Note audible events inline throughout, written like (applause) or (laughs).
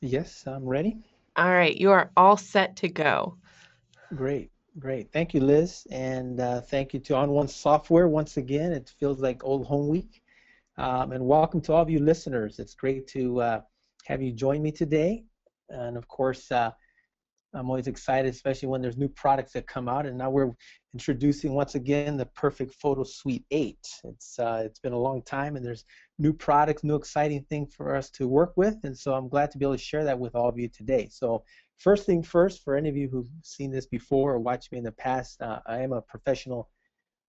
Yes, I'm ready. All right, you are all set to go. Great, great. Thank you, Liz, and uh, thank you to On1 Software once again. It feels like old home week. Um, and welcome to all of you listeners. It's great to uh, have you join me today. And of course, uh, I'm always excited, especially when there's new products that come out. And now we're introducing once again the Perfect Photo Suite 8. It's uh, it's been a long time, and there's new products, new exciting thing for us to work with. And so I'm glad to be able to share that with all of you today. So first thing first, for any of you who've seen this before or watched me in the past, uh, I am a professional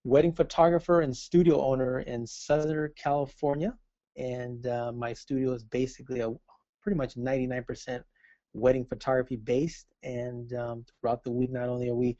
wedding photographer and studio owner in Southern California. And uh, my studio is basically a pretty much 99% wedding photography based. And um, throughout the week, not only are we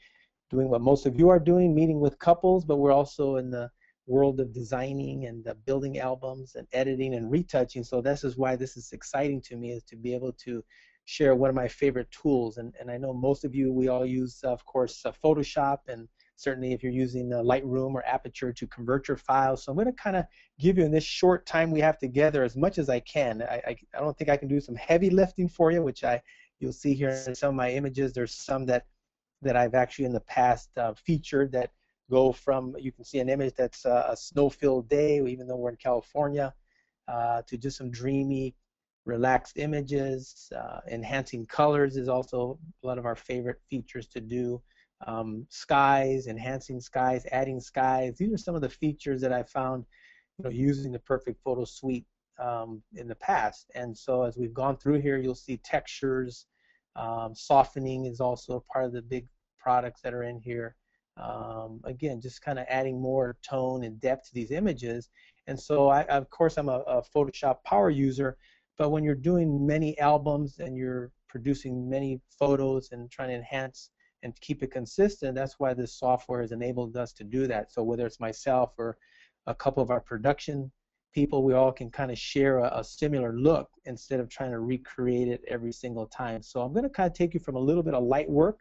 doing what most of you are doing, meeting with couples, but we're also in the world of designing and uh, building albums and editing and retouching. So this is why this is exciting to me is to be able to share one of my favorite tools. And, and I know most of you, we all use, of course, uh, Photoshop and certainly if you're using uh, Lightroom or Aperture to convert your files. So I'm going to kind of give you in this short time we have together as much as I can. I, I, I, don't think I can do some heavy lifting for you, which I you'll see here in some of my images. There's some that that I've actually in the past uh, featured that go from you can see an image that's uh, a snow-filled day, even though we're in California, uh, to just some dreamy, relaxed images. Uh, enhancing colors is also lot of our favorite features to do um, skies, enhancing skies, adding skies. These are some of the features that I found you know, using the Perfect Photo Suite um, in the past. And so as we've gone through here, you'll see textures, um, softening is also part of the big products that are in here. Um, again, just kind of adding more tone and depth to these images. And so, I, of course, I'm a, a Photoshop power user, but when you're doing many albums and you're producing many photos and trying to enhance and keep it consistent. That's why this software has enabled us to do that. So whether it's myself or a couple of our production people, we all can kind of share a, a similar look instead of trying to recreate it every single time. So I'm going to kind of take you from a little bit of light work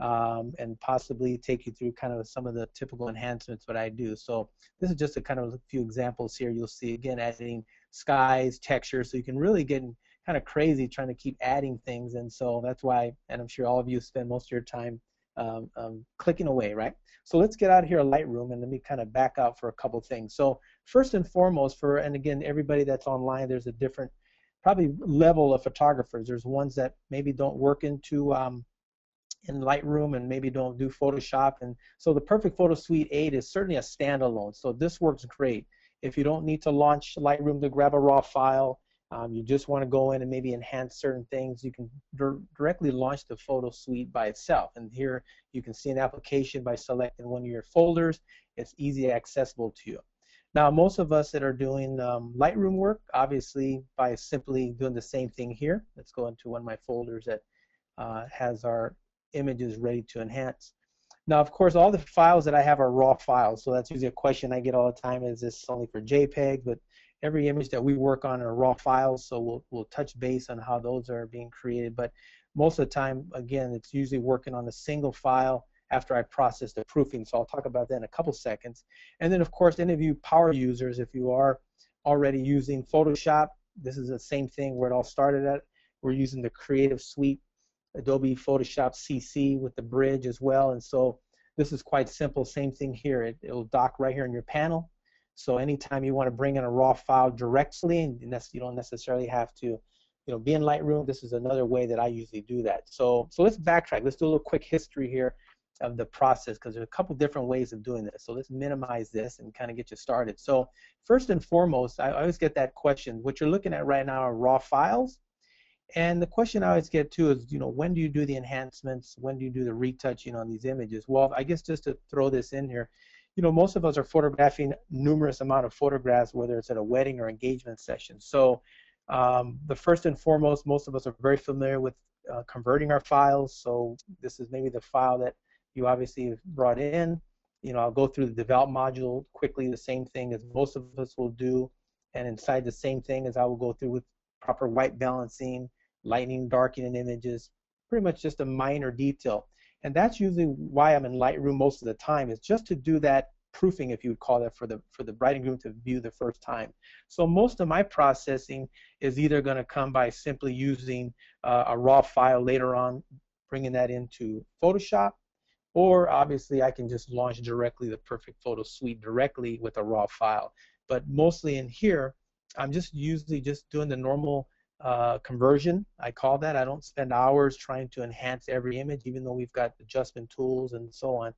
um, and possibly take you through kind of some of the typical enhancements that I do. So this is just a kind of a few examples here. You'll see again adding skies, textures, so you can really get kind of crazy trying to keep adding things, and so that's why, and I'm sure all of you spend most of your time um, um, clicking away, right? So let's get out of here Lightroom and let me kind of back out for a couple things. So first and foremost, for and again everybody that's online, there's a different probably level of photographers. There's ones that maybe don't work into um, in Lightroom and maybe don't do Photoshop, and so the Perfect Photo Suite 8 is certainly a standalone. So this works great. If you don't need to launch Lightroom to grab a raw file, um, you just want to go in and maybe enhance certain things, you can directly launch the photo suite by itself. And here you can see an application by selecting one of your folders. It's easy accessible to you. Now, most of us that are doing um, Lightroom work, obviously, by simply doing the same thing here. Let's go into one of my folders that uh, has our images ready to enhance. Now, of course, all the files that I have are raw files, so that's usually a question I get all the time: Is this only for JPEG? But every image that we work on are raw files, so we'll, we'll touch base on how those are being created. But most of the time, again, it's usually working on a single file after I process the proofing. So I'll talk about that in a couple seconds. And then, of course, any of you power users, if you are already using Photoshop, this is the same thing where it all started at. We're using the Creative Suite, Adobe Photoshop CC with the bridge as well. And so this is quite simple. Same thing here. It, it'll dock right here in your panel. So anytime you want to bring in a raw file directly, you don't necessarily have to, you know, be in Lightroom. This is another way that I usually do that. So so let's backtrack. Let's do a little quick history here of the process because there's a couple different ways of doing this. So let's minimize this and kind of get you started. So first and foremost, I always get that question. What you're looking at right now are raw files. And the question I always get too is, you know, when do you do the enhancements? When do you do the retouching on these images? Well, I guess just to throw this in here, you know, most of us are photographing numerous amount of photographs, whether it's at a wedding or engagement session. So um, the first and foremost, most of us are very familiar with uh, converting our files. So this is maybe the file that you obviously brought in. You know, I'll go through the develop module quickly, the same thing as most of us will do. And inside the same thing as I will go through with proper white balancing, lightening, darkening images, pretty much just a minor detail and that's usually why I'm in Lightroom most of the time is just to do that proofing, if you would call that, for the for the bride and groom to view the first time. So most of my processing is either going to come by simply using uh, a raw file later on, bringing that into Photoshop, or obviously I can just launch directly the Perfect Photo Suite directly with a raw file. But mostly in here, I'm just usually just doing the normal uh, conversion. I call that. I don't spend hours trying to enhance every image, even though we've got adjustment tools and so on.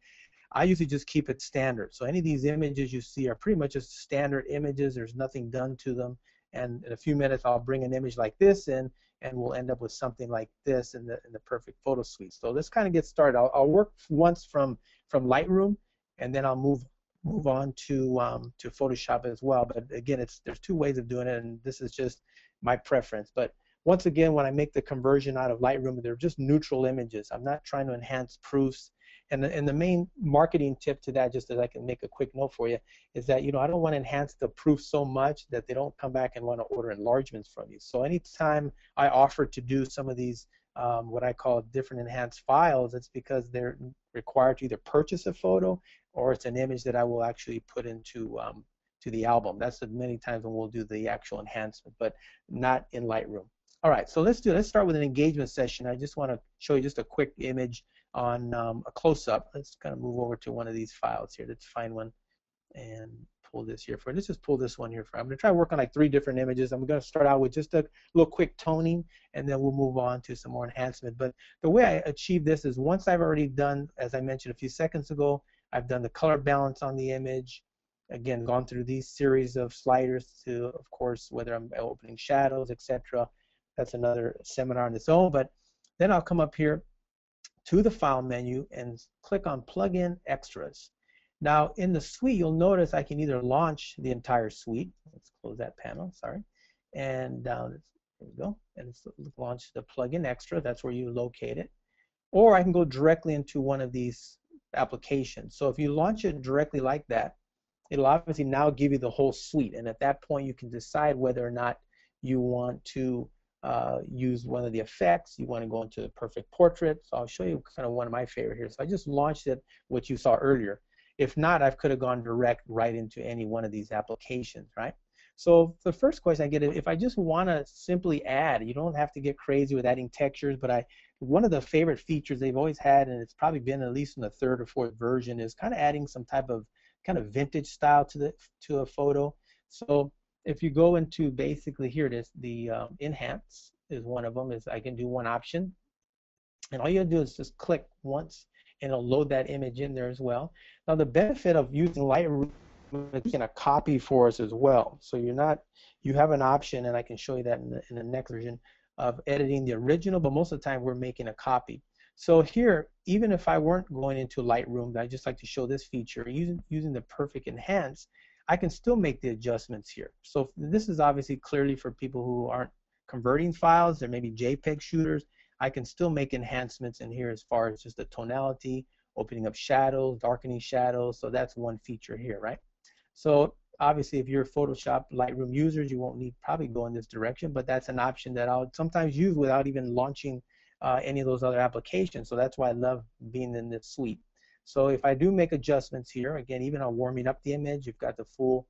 I usually just keep it standard. So any of these images you see are pretty much just standard images. There's nothing done to them. And in a few minutes, I'll bring an image like this in, and we'll end up with something like this in the in the perfect photo suite. So let's kind of get started. I'll, I'll work once from from Lightroom, and then I'll move move on to um, to Photoshop as well. But again, it's there's two ways of doing it, and this is just my preference. But once again, when I make the conversion out of Lightroom, they're just neutral images. I'm not trying to enhance proofs. And the, and the main marketing tip to that, just as I can make a quick note for you, is that you know I don't want to enhance the proof so much that they don't come back and want to order enlargements from you. So anytime I offer to do some of these um, what I call different enhanced files, it's because they're required to either purchase a photo or it's an image that I will actually put into um, to the album. That's many times when we'll do the actual enhancement, but not in Lightroom. All right, so let's do. Let's start with an engagement session. I just want to show you just a quick image on um, a close-up. Let's kind of move over to one of these files here. Let's find one and pull this here for. Let's just pull this one here for. I'm going to try to work on like three different images. I'm going to start out with just a little quick toning, and then we'll move on to some more enhancement. But the way I achieve this is once I've already done, as I mentioned a few seconds ago, I've done the color balance on the image again gone through these series of sliders to of course whether I'm opening shadows etc that's another seminar on its own. But then I'll come up here to the file menu and click on plugin extras. Now in the suite you'll notice I can either launch the entire suite let's close that panel sorry and uh, there we go and launch the plugin extra that's where you locate it or I can go directly into one of these applications. So if you launch it directly like that it'll obviously now give you the whole suite. And at that point, you can decide whether or not you want to uh, use one of the effects. You want to go into the perfect portrait. So I'll show you kind of one of my favorite here. So I just launched it, what you saw earlier. If not, I could have gone direct right into any one of these applications, right? So the first question I get is if I just want to simply add, you don't have to get crazy with adding textures, but I one of the favorite features they've always had, and it's probably been at least in the third or fourth version, is kind of adding some type of kind of vintage style to the to a photo. So if you go into basically here it is, the um, enhance is one of them. Is I can do one option, and all you to do is just click once, and it'll load that image in there as well. Now the benefit of using Lightroom is a copy for us as well. So you're not you have an option, and I can show you that in the, in the next version of editing the original, but most of the time we're making a copy. So here, even if I weren't going into Lightroom, I just like to show this feature, using, using the Perfect Enhance, I can still make the adjustments here. So this is obviously clearly for people who aren't converting files, they're maybe JPEG shooters, I can still make enhancements in here as far as just the tonality, opening up shadows, darkening shadows, so that's one feature here, right? So obviously if you're Photoshop Lightroom users, you won't need probably go in this direction, but that's an option that I'll sometimes use without even launching uh, any of those other applications. So that's why I love being in this suite. So if I do make adjustments here, again, even on warming up the image, you've got the full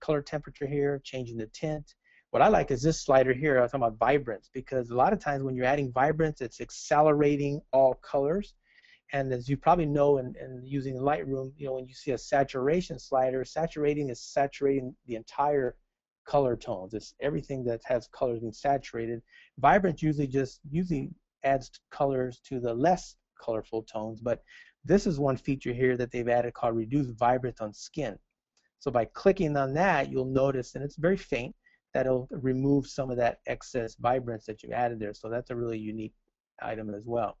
color temperature here, changing the tint. What I like is this slider here, I'm talking about vibrance, because a lot of times when you're adding vibrance, it's accelerating all colors. And as you probably know, in, in using Lightroom, you know, when you see a saturation slider, saturating is saturating the entire color tones. It's everything that has colors being saturated. Vibrance usually just usually adds colors to the less colorful tones, but this is one feature here that they've added called Reduce Vibrance on Skin. So by clicking on that, you'll notice, and it's very faint, that it'll remove some of that excess vibrance that you've added there. So that's a really unique item as well.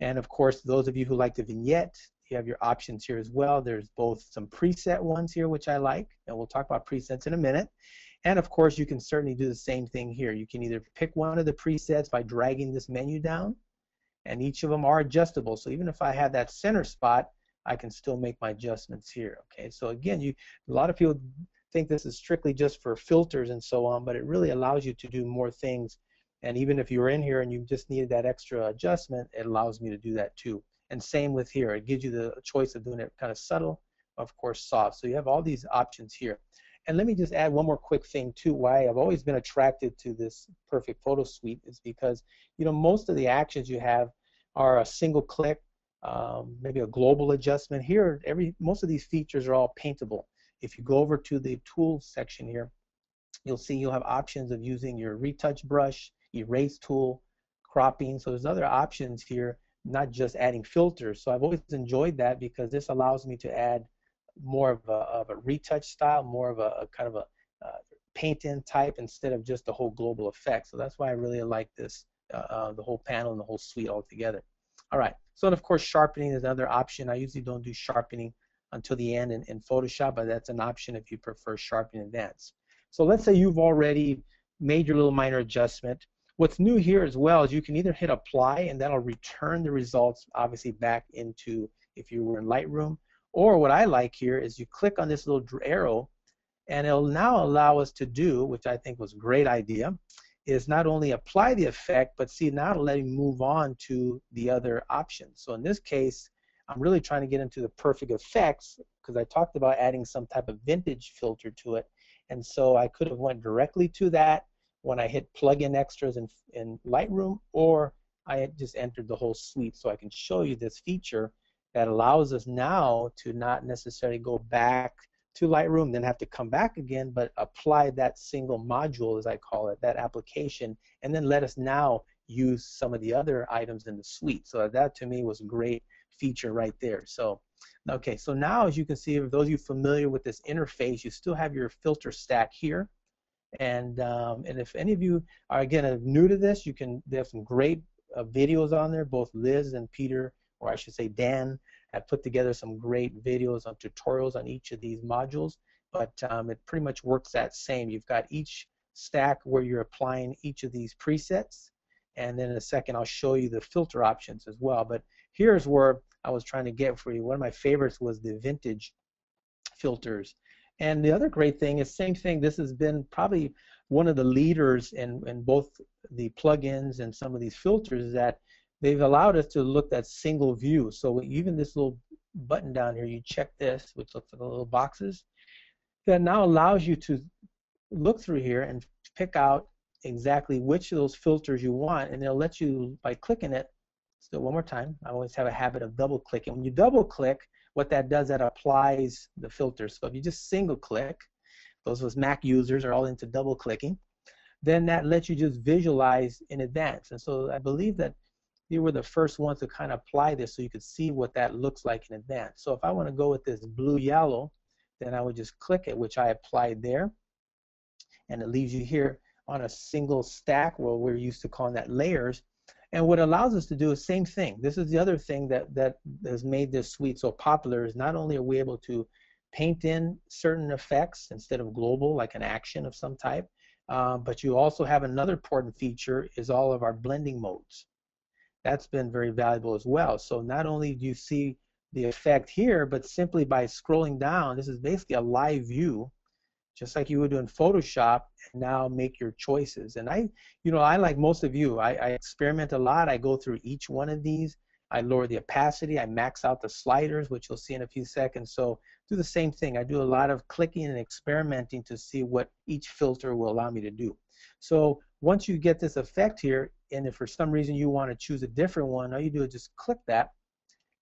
And of course, those of you who like the vignette, you have your options here as well. There's both some preset ones here, which I like, and we'll talk about presets in a minute. And of course, you can certainly do the same thing here. You can either pick one of the presets by dragging this menu down, and each of them are adjustable. So even if I have that center spot, I can still make my adjustments here. Okay, so again, you a lot of people think this is strictly just for filters and so on, but it really allows you to do more things. And even if you're in here and you just needed that extra adjustment, it allows me to do that too. And same with here, it gives you the choice of doing it kind of subtle of course, soft. So you have all these options here. And let me just add one more quick thing too. Why I've always been attracted to this Perfect Photo Suite is because you know most of the actions you have are a single click, um, maybe a global adjustment. Here, every most of these features are all paintable. If you go over to the tools section here, you'll see you'll have options of using your retouch brush, erase tool, cropping. So there's other options here, not just adding filters. So I've always enjoyed that because this allows me to add more of a, of a retouch style, more of a, a kind of a uh, paint-in type instead of just the whole global effect. So that's why I really like this, uh, uh, the whole panel and the whole suite altogether. All right. So and of course sharpening is another option. I usually don't do sharpening until the end in, in Photoshop, but that's an option if you prefer sharpening advanced. So let's say you've already made your little minor adjustment. What's new here as well is you can either hit apply and that'll return the results obviously back into if you were in Lightroom or what I like here is you click on this little arrow and it'll now allow us to do, which I think was a great idea, is not only apply the effect, but see now to let me move on to the other options. So in this case, I'm really trying to get into the perfect effects because I talked about adding some type of vintage filter to it. And so I could have went directly to that when I hit plug-in extras in, in Lightroom, or I just entered the whole suite so I can show you this feature that allows us now to not necessarily go back to Lightroom, then have to come back again, but apply that single module, as I call it, that application, and then let us now use some of the other items in the suite. So that to me was a great feature right there. So, okay, so now as you can see, for those of you familiar with this interface, you still have your filter stack here. And um, and if any of you are again new to this, you can. There's some great uh, videos on there. Both Liz and Peter or I should say Dan, have put together some great videos on tutorials on each of these modules, but um, it pretty much works that same. You've got each stack where you're applying each of these presets, and then in a second I'll show you the filter options as well. But here's where I was trying to get for you. One of my favorites was the vintage filters. And the other great thing is same thing. This has been probably one of the leaders in, in both the plugins and some of these filters is that they've allowed us to look at single view. So even this little button down here, you check this, which looks like little boxes, that now allows you to look through here and pick out exactly which of those filters you want, and it'll let you, by clicking it, still one more time, I always have a habit of double clicking. When you double click, what that does, that applies the filter. So if you just single click, those of us Mac users are all into double clicking, then that lets you just visualize in advance. And so I believe that you were the first ones to kind of apply this so you could see what that looks like in advance. So if I want to go with this blue yellow, then I would just click it, which I applied there, and it leaves you here on a single stack, well, we're used to calling that layers. And what allows us to do the same thing. This is the other thing that, that has made this suite so popular is not only are we able to paint in certain effects instead of global, like an action of some type, uh, but you also have another important feature is all of our blending modes that's been very valuable as well. So not only do you see the effect here, but simply by scrolling down, this is basically a live view, just like you would do in Photoshop, and now make your choices. And I, you know, I like most of you, I, I experiment a lot. I go through each one of these. I lower the opacity. I max out the sliders, which you'll see in a few seconds. So do the same thing. I do a lot of clicking and experimenting to see what each filter will allow me to do. So once you get this effect here, and if for some reason you want to choose a different one, all you do is just click that,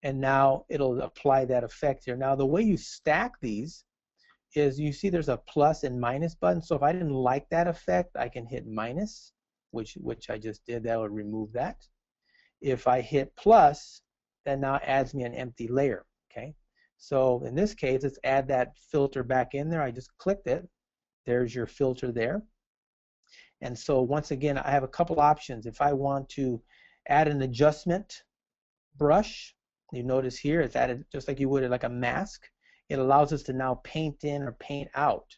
and now it'll apply that effect here. Now the way you stack these is you see there's a plus and minus button. So if I didn't like that effect, I can hit minus, which which I just did. That will remove that. If I hit plus, that now adds me an empty layer. Okay. So in this case, let's add that filter back in there. I just clicked it. There's your filter there. And so once again, I have a couple options. If I want to add an adjustment brush, you notice here it's added just like you would like a mask. It allows us to now paint in or paint out.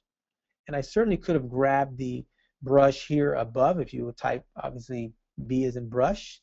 And I certainly could have grabbed the brush here above if you would type obviously B as in brush.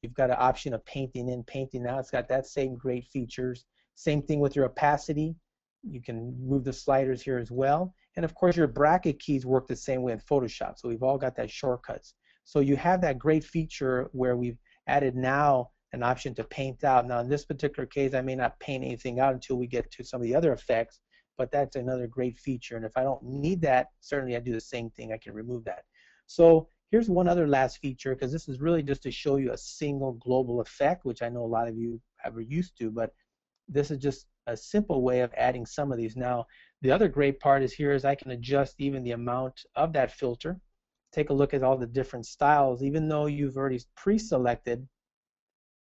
You've got an option of painting in, painting out. It's got that same great features. Same thing with your opacity. You can move the sliders here as well. And of course, your bracket keys work the same way in Photoshop. So we've all got that shortcuts. So you have that great feature where we've added now an option to paint out. Now in this particular case, I may not paint anything out until we get to some of the other effects, but that's another great feature. And if I don't need that, certainly I do the same thing. I can remove that. So here's one other last feature, because this is really just to show you a single global effect, which I know a lot of you are used to, but this is just a simple way of adding some of these. Now, the other great part is here is I can adjust even the amount of that filter. Take a look at all the different styles. Even though you've already pre-selected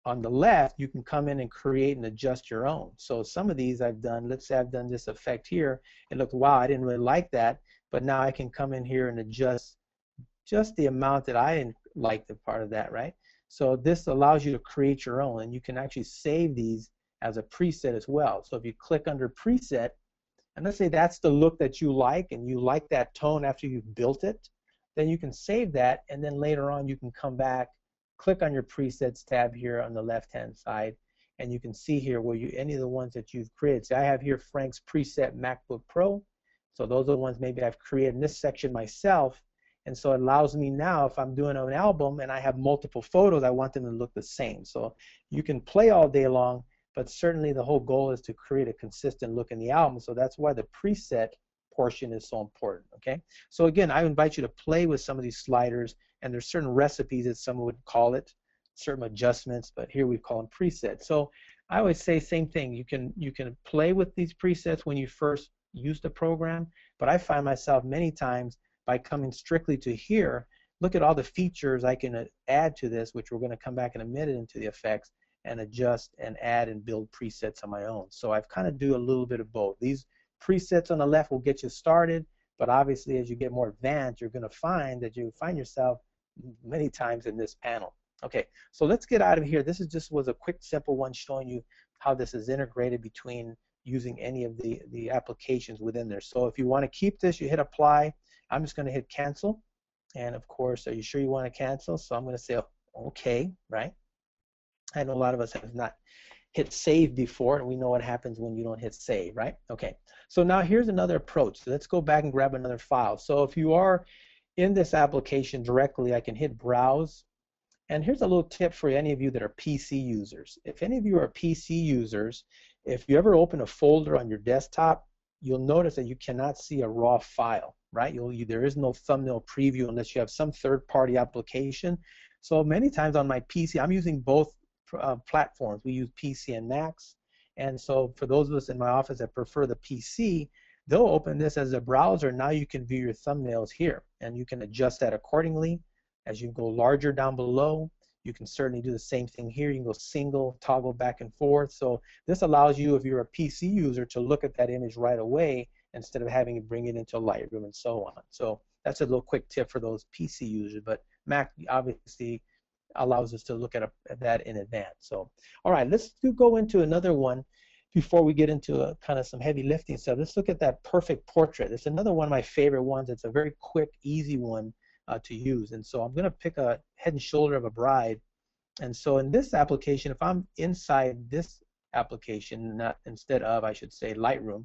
on the left, you can come in and create and adjust your own. So some of these I've done, let's say I've done this effect here. It looked, wow, I didn't really like that. But now I can come in here and adjust just the amount that I didn't like the part of that, right? So this allows you to create your own, and you can actually save these as a preset as well. So if you click under preset, and let's say that's the look that you like, and you like that tone after you've built it, then you can save that, and then later on you can come back, click on your presets tab here on the left-hand side, and you can see here where you any of the ones that you've created. I have here Frank's preset MacBook Pro. So those are the ones maybe I've created in this section myself. And so it allows me now, if I'm doing an album and I have multiple photos, I want them to look the same. So you can play all day long, but certainly the whole goal is to create a consistent look in the album. So that's why the preset portion is so important. Okay. So again, I invite you to play with some of these sliders, and there's certain recipes that some would call it, certain adjustments, but here we call them presets. So I always say same thing. You can you can play with these presets when you first use the program, but I find myself many times by coming strictly to here, look at all the features I can uh, add to this, which we're going to come back in a minute into the effects and adjust and add and build presets on my own. So I've kind of do a little bit of both. These presets on the left will get you started, but obviously as you get more advanced, you're going to find that you find yourself many times in this panel. Okay, so let's get out of here. This is just was a quick, simple one showing you how this is integrated between using any of the, the applications within there. So if you want to keep this, you hit apply. I'm just going to hit cancel. And of course, are you sure you want to cancel? So I'm going to say, okay, right? I know a lot of us have not hit save before, and we know what happens when you don't hit save, right? Okay, so now here's another approach. So let's go back and grab another file. So if you are in this application directly, I can hit browse. And here's a little tip for any of you that are PC users. If any of you are PC users, if you ever open a folder on your desktop, you'll notice that you cannot see a raw file right? You'll, you, there is no thumbnail preview unless you have some third-party application. So many times on my PC, I'm using both uh, platforms. We use PC and Macs. And so for those of us in my office that prefer the PC, they'll open this as a browser. Now you can view your thumbnails here, and you can adjust that accordingly. As you go larger down below, you can certainly do the same thing here. You can go single, toggle back and forth. So this allows you, if you're a PC user, to look at that image right away instead of having to bring it into Lightroom and so on. So that's a little quick tip for those PC users, but Mac obviously allows us to look at, a, at that in advance. So, all right, let's go into another one before we get into a, kind of some heavy lifting stuff. Let's look at that perfect portrait. It's another one of my favorite ones. It's a very quick, easy one uh, to use. And so I'm going to pick a head and shoulder of a bride. And so in this application, if I'm inside this application, not instead of, I should say, Lightroom,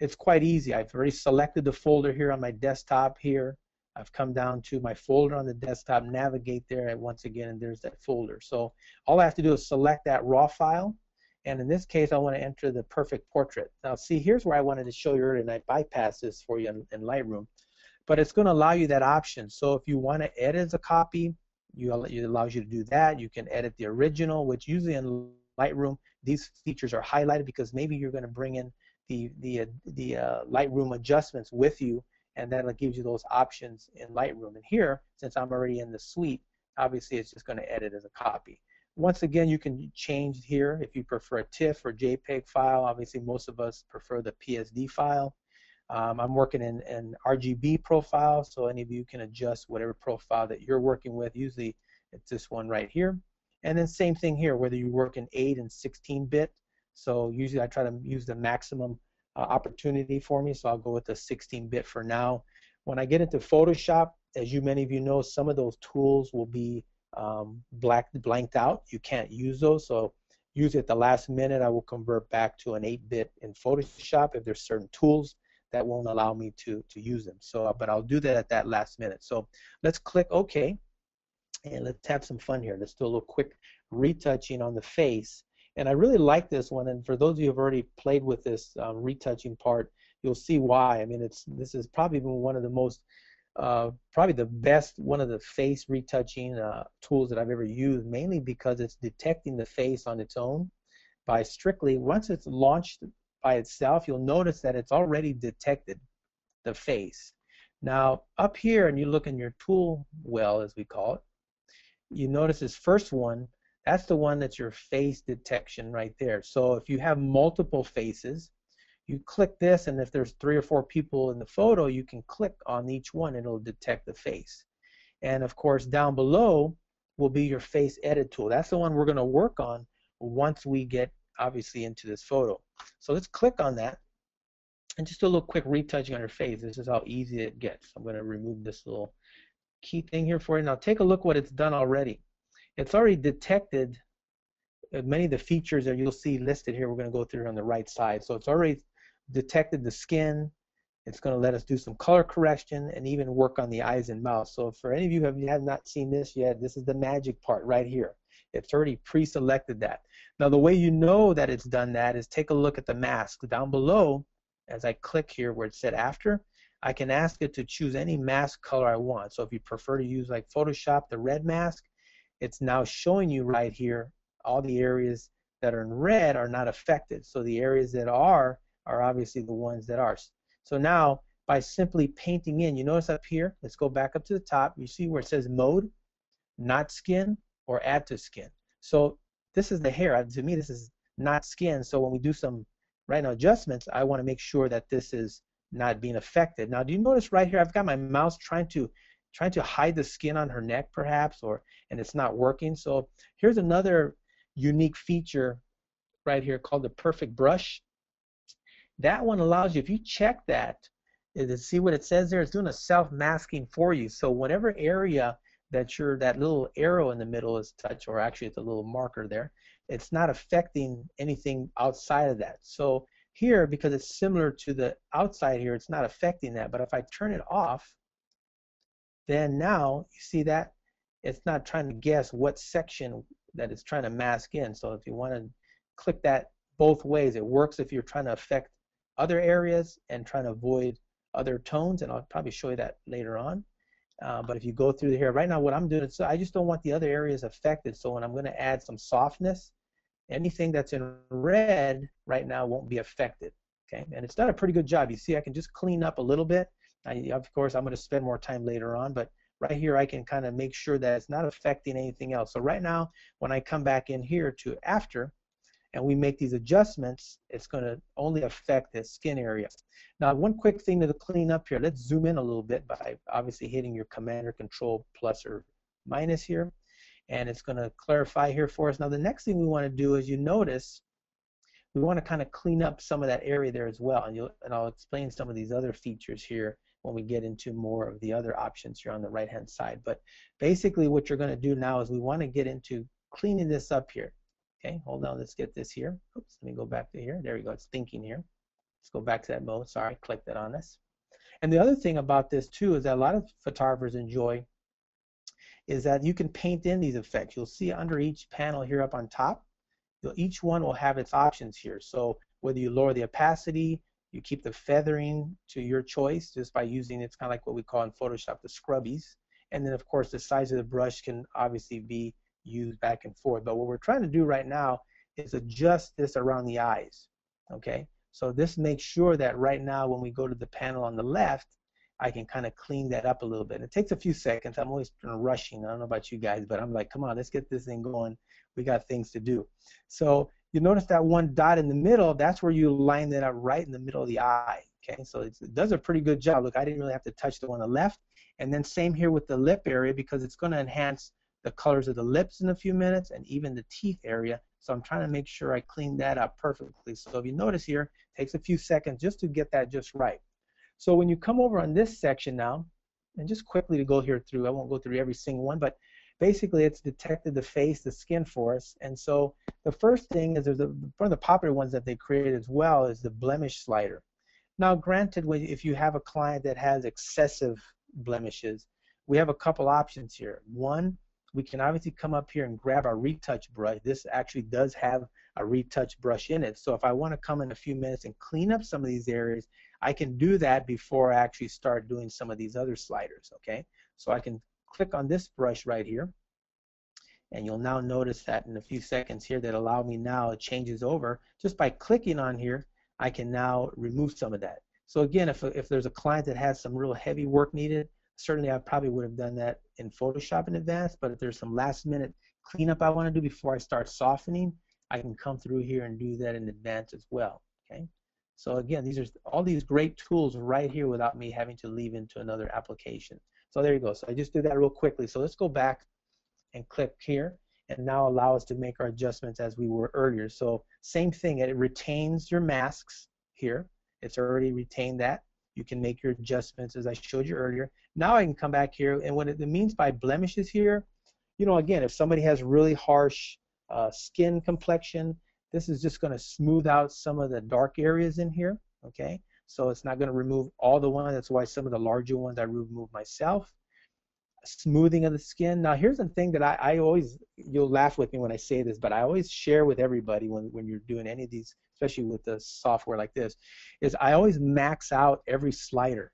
it's quite easy. I've already selected the folder here on my desktop here. I've come down to my folder on the desktop, navigate there, and once again, and there's that folder. So all I have to do is select that raw file, and in this case, I want to enter the perfect portrait. Now, see, here's where I wanted to show you earlier, and I bypassed this for you in, in Lightroom, but it's going to allow you that option. So if you want to edit as a copy, you, it allows you to do that. You can edit the original, which usually in Lightroom, these features are highlighted because maybe you're going to bring in the the uh, the uh, Lightroom adjustments with you, and then it gives you those options in Lightroom. And here, since I'm already in the suite, obviously it's just going to edit as a copy. Once again, you can change here if you prefer a TIFF or JPEG file. Obviously, most of us prefer the PSD file. Um, I'm working in an RGB profile, so any of you can adjust whatever profile that you're working with. Usually, it's this one right here. And then same thing here, whether you work in 8 and 16 bit, so usually I try to use the maximum uh, opportunity for me, so I'll go with the 16-bit for now. When I get into Photoshop, as you many of you know, some of those tools will be um, black blanked out. You can't use those, so usually at the last minute I will convert back to an 8-bit in Photoshop if there's certain tools that won't allow me to to use them. So, but I'll do that at that last minute. So let's click OK. And let's have some fun here. Let's do a little quick retouching on the face. And I really like this one. And for those of you who have already played with this um, retouching part, you'll see why. I mean, it's this is probably one of the most, uh, probably the best one of the face retouching uh, tools that I've ever used, mainly because it's detecting the face on its own by strictly, once it's launched by itself, you'll notice that it's already detected the face. Now, up here, and you look in your tool well, as we call it, you notice this first one, that's the one that's your face detection right there. So if you have multiple faces, you click this, and if there's three or four people in the photo, you can click on each one, it'll detect the face. And of course, down below will be your face edit tool. That's the one we're going to work on once we get obviously into this photo. So let's click on that and just a little quick retouching on her face. This is how easy it gets. I'm going to remove this little key thing here for you. Now take a look what it's done already. It's already detected uh, many of the features that you'll see listed here. We're going to go through on the right side. So it's already detected the skin. It's going to let us do some color correction and even work on the eyes and mouth. So for any of you who have not seen this yet, this is the magic part right here. It's already pre-selected that. Now the way you know that it's done that is take a look at the mask. Down below, as I click here where it said after, I can ask it to choose any mask color I want. So if you prefer to use like Photoshop, the red mask, it's now showing you right here all the areas that are in red are not affected. So the areas that are are obviously the ones that are. So now by simply painting in, you notice up here, let's go back up to the top, you see where it says mode, not skin, or add to skin. So this is the hair. To me, this is not skin. So when we do some right now adjustments, I want to make sure that this is not being affected. Now, do you notice right here? I've got my mouse trying to trying to hide the skin on her neck, perhaps, or and it's not working. So here's another unique feature right here called the perfect brush. That one allows you, if you check that, eh, to see what it says there, it's doing a self-masking for you. So whatever area that your that little arrow in the middle is touch or actually it's a little marker there, it's not affecting anything outside of that. So here, because it's similar to the outside here, it's not affecting that. But if I turn it off, then now you see that it's not trying to guess what section that it's trying to mask in. So if you want to click that both ways, it works if you're trying to affect other areas and trying to avoid other tones, and I'll probably show you that later on. Uh, but if you go through here, right now what I'm doing is I just don't want the other areas affected. So when I'm going to add some softness, anything that's in red right now won't be affected. Okay, and it's done a pretty good job. You see, I can just clean up a little bit. I, of course, I'm going to spend more time later on, but right here I can kind of make sure that it's not affecting anything else. So right now, when I come back in here to after, and we make these adjustments, it's going to only affect the skin area. Now, one quick thing to clean up here, let's zoom in a little bit by obviously hitting your Command or Control plus or minus here, and it's going to clarify here for us. Now, the next thing we want to do is you notice we want to kind of clean up some of that area there as well, and, you'll, and I'll explain some of these other features here when we get into more of the other options here on the right-hand side. But basically what you're going to do now is we want to get into cleaning this up here. Okay, hold on, let's get this here. Oops, let me go back to here. There we go, it's thinking here. Let's go back to that mode. Sorry, I clicked it on this. And the other thing about this too is that a lot of photographers enjoy is that you can paint in these effects. You'll see under each panel here up on top, each one will have its options here. So whether you lower the opacity, you keep the feathering to your choice just by using it's kind of like what we call in Photoshop the scrubbies. And then of course the size of the brush can obviously be used back and forth. But what we're trying to do right now is adjust this around the eyes. Okay, so this makes sure that right now when we go to the panel on the left, I can kind of clean that up a little bit. It takes a few seconds. I'm always rushing. I don't know about you guys, but I'm like, come on, let's get this thing going. We got things to do. So you notice that one dot in the middle, that's where you line that up right in the middle of the eye. Okay, so it does a pretty good job. Look, I didn't really have to touch the one on the left. And then same here with the lip area because it's going to enhance the colors of the lips in a few minutes and even the teeth area. So I'm trying to make sure I clean that up perfectly. So if you notice here, takes a few seconds just to get that just right. So when you come over on this section now, and just quickly to go here through, I won't go through every single one, but basically it's detected the face, the skin for us. And so the first thing is there's a, one of the popular ones that they created as well is the blemish slider. Now granted, if you have a client that has excessive blemishes, we have a couple options here. One, we can obviously come up here and grab our retouch brush. This actually does have a retouch brush in it. So if I want to come in a few minutes and clean up some of these areas, I can do that before I actually start doing some of these other sliders, okay? So I can click on this brush right here, and you'll now notice that in a few seconds here that allow me now, it changes over. Just by clicking on here, I can now remove some of that. So again, if, if there's a client that has some real heavy work needed, certainly I probably would have done that in Photoshop in advance, but if there's some last minute cleanup I want to do before I start softening, I can come through here and do that in advance as well. Okay. So again, these are all these great tools right here without me having to leave into another application. So there you go. So I just did that real quickly. So let's go back and click here and now allow us to make our adjustments as we were earlier. So same thing, it retains your masks here. It's already retained that. You can make your adjustments as I showed you earlier. Now I can come back here, and what it means by blemishes here, you know, again, if somebody has really harsh uh, skin complexion, this is just going to smooth out some of the dark areas in here, okay? So it's not going to remove all the ones. That's why some of the larger ones I remove myself. Smoothing of the skin. Now here's the thing that I, I always, you'll laugh with me when I say this, but I always share with everybody when, when you're doing any of these, especially with the software like this, is I always max out every slider.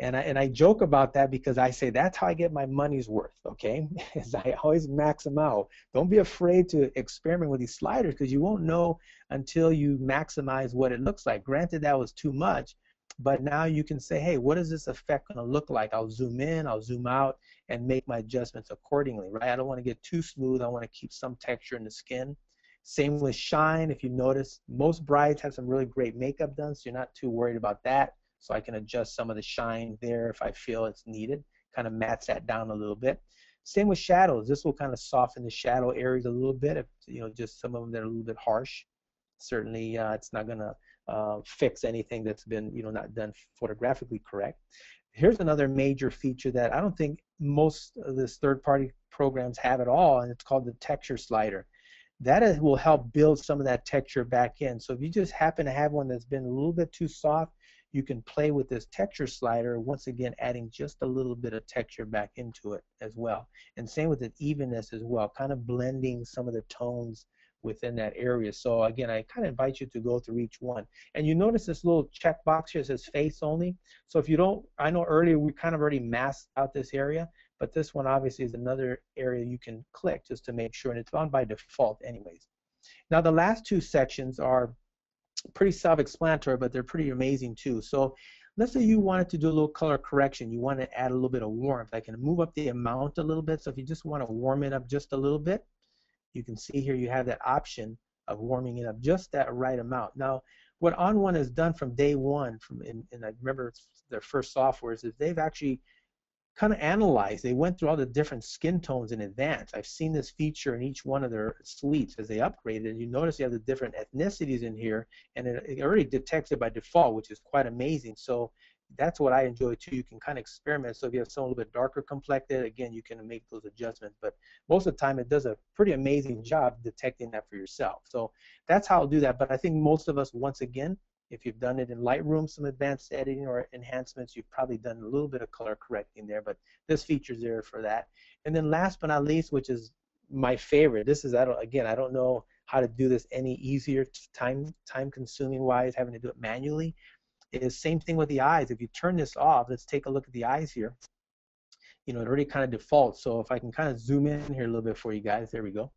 And I, and I joke about that because I say that's how I get my money's worth, okay? (laughs) Is I always max them out. Don't be afraid to experiment with these sliders because you won't know until you maximize what it looks like. Granted, that was too much, but now you can say, hey, what is this effect going to look like? I'll zoom in, I'll zoom out, and make my adjustments accordingly, right? I don't want to get too smooth. I want to keep some texture in the skin. Same with shine. If you notice, most brides have some really great makeup done, so you're not too worried about that so I can adjust some of the shine there if I feel it's needed, kind of mats that down a little bit. Same with shadows. This will kind of soften the shadow areas a little bit, if you know, just some of them that are a little bit harsh. Certainly, uh, it's not going to uh, fix anything that's been, you know, not done photographically correct. Here's another major feature that I don't think most of this third-party programs have at all, and it's called the texture slider. That is, will help build some of that texture back in. So if you just happen to have one that's been a little bit too soft, you can play with this texture slider, once again adding just a little bit of texture back into it as well. And same with the evenness as well, kind of blending some of the tones within that area. So again, I kind of invite you to go through each one. And you notice this little check box here says face only. So if you don't, I know earlier we kind of already masked out this area, but this one obviously is another area you can click just to make sure, and it's on by default anyways. Now the last two sections are pretty self-explanatory, but they're pretty amazing too. So let's say you wanted to do a little color correction. You want to add a little bit of warmth. I can move up the amount a little bit. So if you just want to warm it up just a little bit, you can see here you have that option of warming it up just that right amount. Now, what ON1 has done from day one, from and, and I remember their first softwares, is they've actually kind of analyzed. They went through all the different skin tones in advance. I've seen this feature in each one of their suites as they upgraded. And You notice you have the different ethnicities in here, and it, it already detects it by default, which is quite amazing. So that's what I enjoy too. You can kind of experiment. So if you have someone a little bit darker complected, again, you can make those adjustments. But most of the time, it does a pretty amazing job detecting that for yourself. So that's how I'll do that. But I think most of us, once again, if you've done it in Lightroom, some advanced editing or enhancements, you've probably done a little bit of color correcting there, but this feature's there for that. And then last but not least, which is my favorite, this is, I don't, again, I don't know how to do this any easier time, time consuming wise, having to do it manually, is same thing with the eyes. If you turn this off, let's take a look at the eyes here. You know, it already kind of defaults. So if I can kind of zoom in here a little bit for you guys, there we go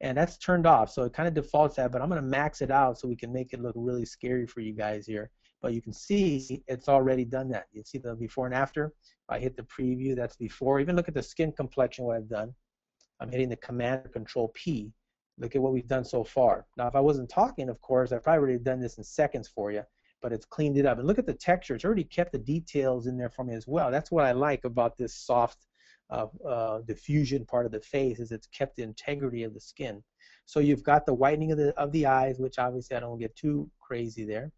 and that's turned off. So it kind of defaults that but I'm going to max it out so we can make it look really scary for you guys here. But you can see it's already done that. You see the before and after? If I hit the preview that's before. Even look at the skin complexion what I've done. I'm hitting the command or control P. Look at what we've done so far. Now if I wasn't talking of course I've probably already done this in seconds for you but it's cleaned it up. And look at the texture. It's already kept the details in there for me as well. That's what I like about this soft diffusion uh, part of the face is it's kept the integrity of the skin. So you've got the whitening of the of the eyes, which obviously I don't get too crazy there.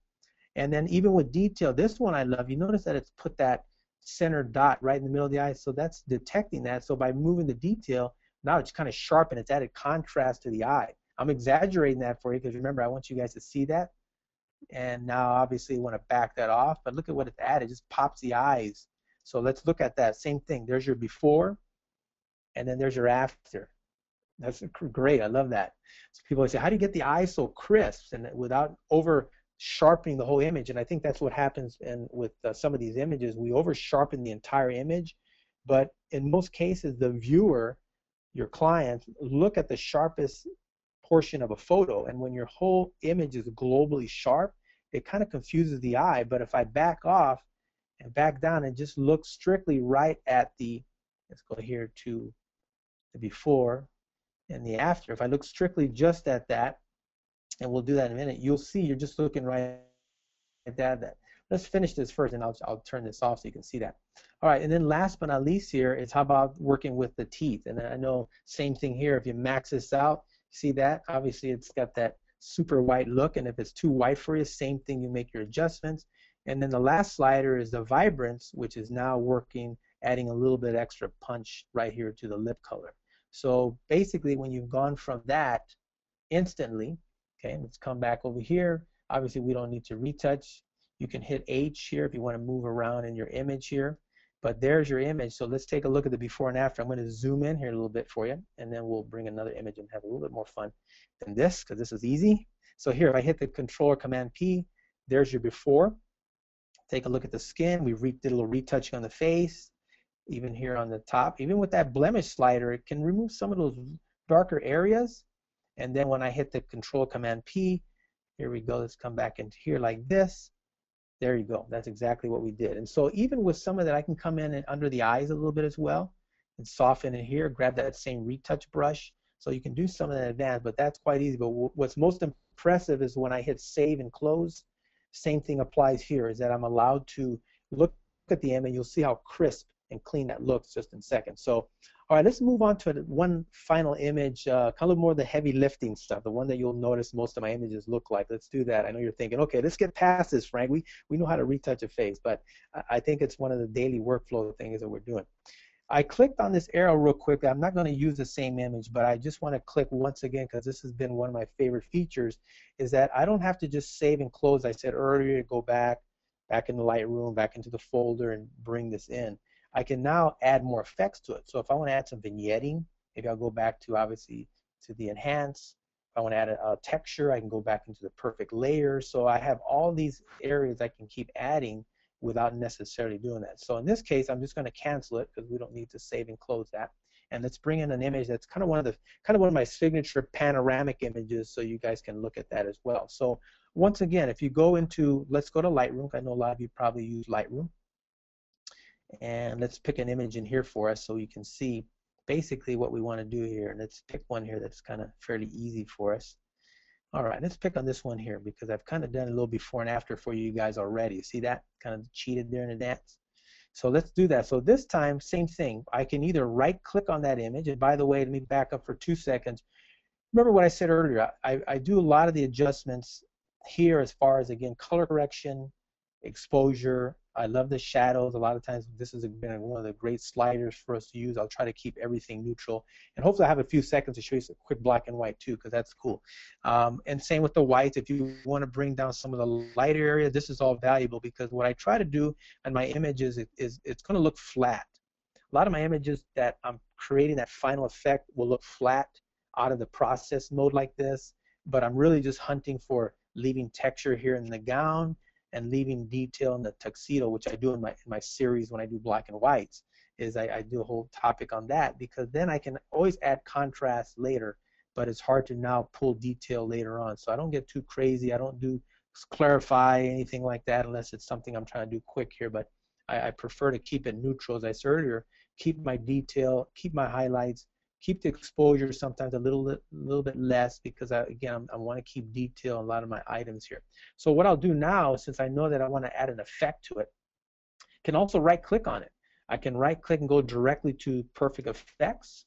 And then even with detail, this one I love. You notice that it's put that center dot right in the middle of the eye, so that's detecting that. So by moving the detail, now it's kind of sharp and it's added contrast to the eye. I'm exaggerating that for you because remember I want you guys to see that. And now obviously want to back that off, but look at what it's added. It just pops the eyes so let's look at that same thing. There's your before, and then there's your after. That's great. I love that. So people say, how do you get the eyes so crisp and without over sharpening the whole image? And I think that's what happens in, with uh, some of these images. We over sharpen the entire image, but in most cases, the viewer, your client, look at the sharpest portion of a photo, and when your whole image is globally sharp, it kind of confuses the eye. But if I back off and back down and just look strictly right at the, let's go here to the before and the after. If I look strictly just at that, and we'll do that in a minute, you'll see you're just looking right at that. Let's finish this first, and I'll, I'll turn this off so you can see that. All right, and then last but not least here is how about working with the teeth? And I know same thing here. If you max this out, see that? Obviously, it's got that super white look, and if it's too white for you, same thing, you make your adjustments. And then the last slider is the vibrance, which is now working, adding a little bit extra punch right here to the lip color. So basically, when you've gone from that instantly, okay, let's come back over here. Obviously, we don't need to retouch. You can hit H here if you want to move around in your image here. But there's your image. So let's take a look at the before and after. I'm going to zoom in here a little bit for you, and then we'll bring another image and have a little bit more fun than this, because this is easy. So here, if I hit the Control or Command P, there's your before. Take a look at the skin. We did a little retouching on the face, even here on the top. Even with that blemish slider, it can remove some of those darker areas. And then when I hit the Control Command P, here we go. Let's come back into here like this. There you go. That's exactly what we did. And so even with some of that, I can come in and under the eyes a little bit as well and soften it here. Grab that same retouch brush. So you can do some of that in advance, but that's quite easy. But what's most impressive is when I hit save and close, same thing applies here, is that I'm allowed to look at the image. You'll see how crisp and clean that looks just in a second. So, all right, let's move on to one final image, uh, kind of more the heavy lifting stuff, the one that you'll notice most of my images look like. Let's do that. I know you're thinking, okay, let's get past this, Frank. We, we know how to retouch a face, but I think it's one of the daily workflow things that we're doing. I clicked on this arrow real quick. I'm not going to use the same image, but I just want to click once again because this has been one of my favorite features is that I don't have to just save and close. I said earlier, to go back, back in the Lightroom, back into the folder and bring this in. I can now add more effects to it. So if I want to add some vignetting, maybe I'll go back to obviously to the enhance. If I want to add a, a texture, I can go back into the perfect layer. So I have all these areas I can keep adding without necessarily doing that. So in this case, I'm just going to cancel it because we don't need to save and close that. And let's bring in an image that's kind of one of the kind of one of my signature panoramic images, so you guys can look at that as well. So once again, if you go into, let's go to Lightroom. I know a lot of you probably use Lightroom. And let's pick an image in here for us so you can see basically what we want to do here. And let's pick one here that's kind of fairly easy for us. All right, let's pick on this one here because I've kind of done a little before and after for you guys already. See that? Kind of cheated there in advance. So let's do that. So this time, same thing. I can either right click on that image, and by the way, let me back up for two seconds. Remember what I said earlier, I, I do a lot of the adjustments here as far as, again, color correction, exposure, I love the shadows. A lot of times, this has been one of the great sliders for us to use. I'll try to keep everything neutral, and hopefully, I have a few seconds to show you some quick black and white too, because that's cool. Um, and same with the whites. If you want to bring down some of the lighter area, this is all valuable because what I try to do in my images is it's going to look flat. A lot of my images that I'm creating that final effect will look flat out of the process mode like this, but I'm really just hunting for leaving texture here in the gown and leaving detail in the tuxedo, which I do in my in my series when I do black and whites, is I, I do a whole topic on that because then I can always add contrast later, but it's hard to now pull detail later on. So I don't get too crazy. I don't do clarify anything like that unless it's something I'm trying to do quick here. But I, I prefer to keep it neutral, as I said earlier. Keep my detail, keep my highlights, keep the exposure sometimes a little little bit less because I, again I'm, i want to keep detail on a lot of my items here. So what I'll do now, since I know that I want to add an effect to it, can also right click on it. I can right click and go directly to Perfect Effects,